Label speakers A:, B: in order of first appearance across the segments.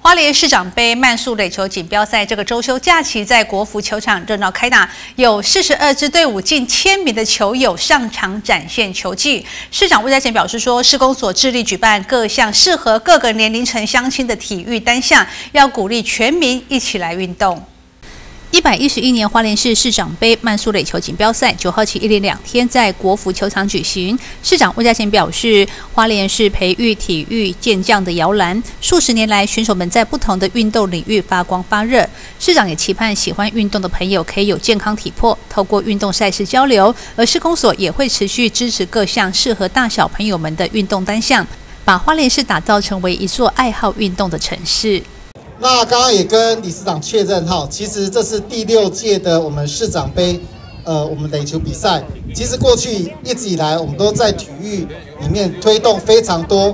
A: 花莲市长杯慢速垒球锦标赛这个周休假期在国服球场热闹开打，有四十二支队伍近千名的球友上场展现球技。市长魏家贤表示说，市公所致力举办各项适合各个年龄层乡亲的体育单项，要鼓励全民一起来运动。一百一十一年花莲市市长杯慢速垒球锦标赛九号起一连两天在国服球场举行。市长魏家贤表示，花莲是培育体育健将的摇篮，数十年来选手们在不同的运动领域发光发热。市长也期盼喜欢运动的朋友可以有健康体魄，透过运动赛事交流。而市公所也会持续支持各项适合大小朋友们的运动单项，把花莲市打造成为一座爱好运动的城市。
B: 那刚刚也跟理事长确认哈，其实这是第六届的我们市长杯，呃，我们垒球比赛。其实过去一直以来，我们都在体育里面推动非常多，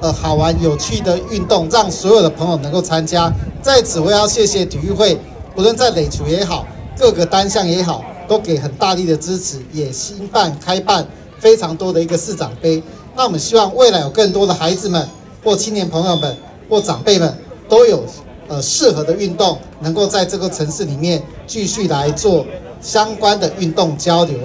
B: 呃，好玩有趣的运动，让所有的朋友能够参加。在此，我要谢谢体育会，不论在垒球也好，各个单项也好，都给很大力的支持，也兴办开办非常多的一个市长杯。那我们希望未来有更多的孩子们或青年朋友们或长辈们。都有呃适合的运动，能够在这个城市里面继续来做相关的运动交流。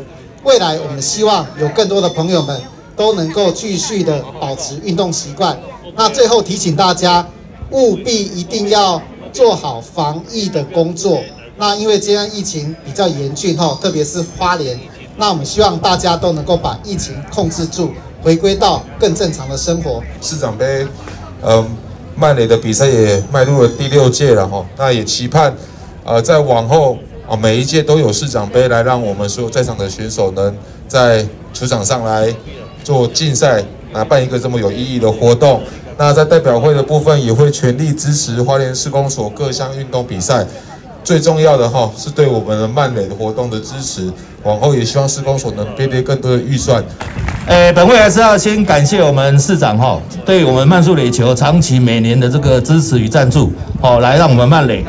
B: 未来我们希望有更多的朋友们都能够继续的保持运动习惯。那最后提醒大家，务必一定要做好防疫的工作。那因为今天疫情比较严峻哈，特别是花莲，那我们希望大家都能够把疫情控制住，回归到更正常的生活。
C: 市长杯，嗯。曼垒的比赛也迈入了第六届了哈，那也期盼，呃，在往后啊每一届都有市长杯来让我们所有在场的选手能在球场上来做竞赛，啊办一个这么有意义的活动。那在代表会的部分也会全力支持花莲市公所各项运动比赛。最重要的哈是对我们的曼垒的活动的支持，往后也希望市公所能编列更多的预算。
D: 诶，本会还是要先感谢我们市长哈，对我们曼速垒球长期每年的这个支持与赞助，哦，来让我们曼垒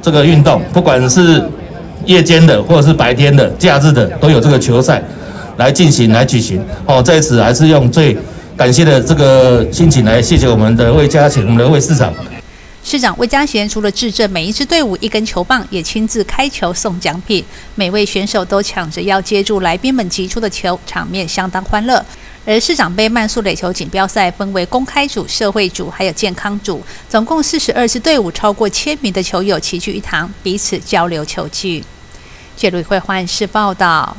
D: 这个运动，不管是夜间的或者是白天的、假日的，都有这个球赛来进行来举行。哦，在此还是用最感谢的这个心情来谢谢我们的魏家请我们的魏市长。
A: 市长魏家贤除了致证每一支队伍一根球棒，也亲自开球送奖品。每位选手都抢着要接住来宾们击出的球，场面相当欢乐。而市长杯慢速垒球锦标赛分为公开组、社会组还有健康组，总共四十二支队伍，超过千名的球友齐聚一堂，彼此交流球技。谢瑞会换视报道。